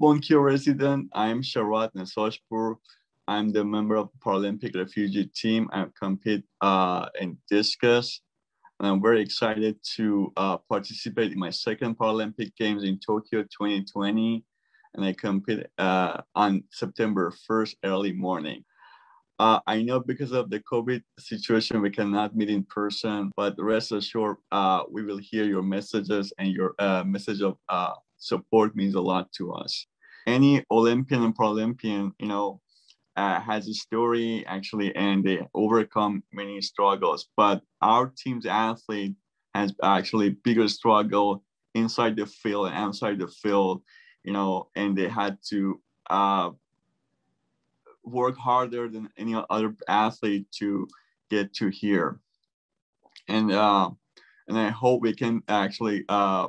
Bunkyo resident. I'm Shahrad Nasajpour. I'm the member of Paralympic refugee team. I compete uh, in discus. And I'm very excited to uh, participate in my second Paralympic Games in Tokyo 2020. And I compete uh, on September 1st, early morning. Uh, I know because of the COVID situation, we cannot meet in person, but rest assured, uh, we will hear your messages and your uh, message of uh, support means a lot to us. Any Olympian and Paralympian, you know, uh, has a story actually, and they overcome many struggles. But our team's athlete has actually bigger struggle inside the field and outside the field, you know, and they had to uh, work harder than any other athlete to get to here. And uh, and I hope we can actually uh,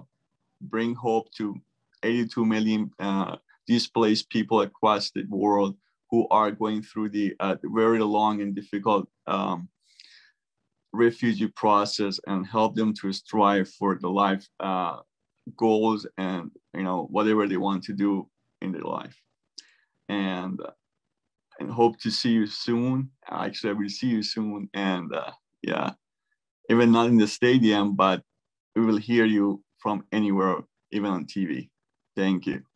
bring hope to 82 million uh, displaced people across the world who are going through the uh, very long and difficult um, refugee process and help them to strive for the life uh, goals and you know whatever they want to do in their life. And and hope to see you soon. Actually i will see you soon and uh, yeah. Even not in the stadium but we will hear you from anywhere even on tv thank you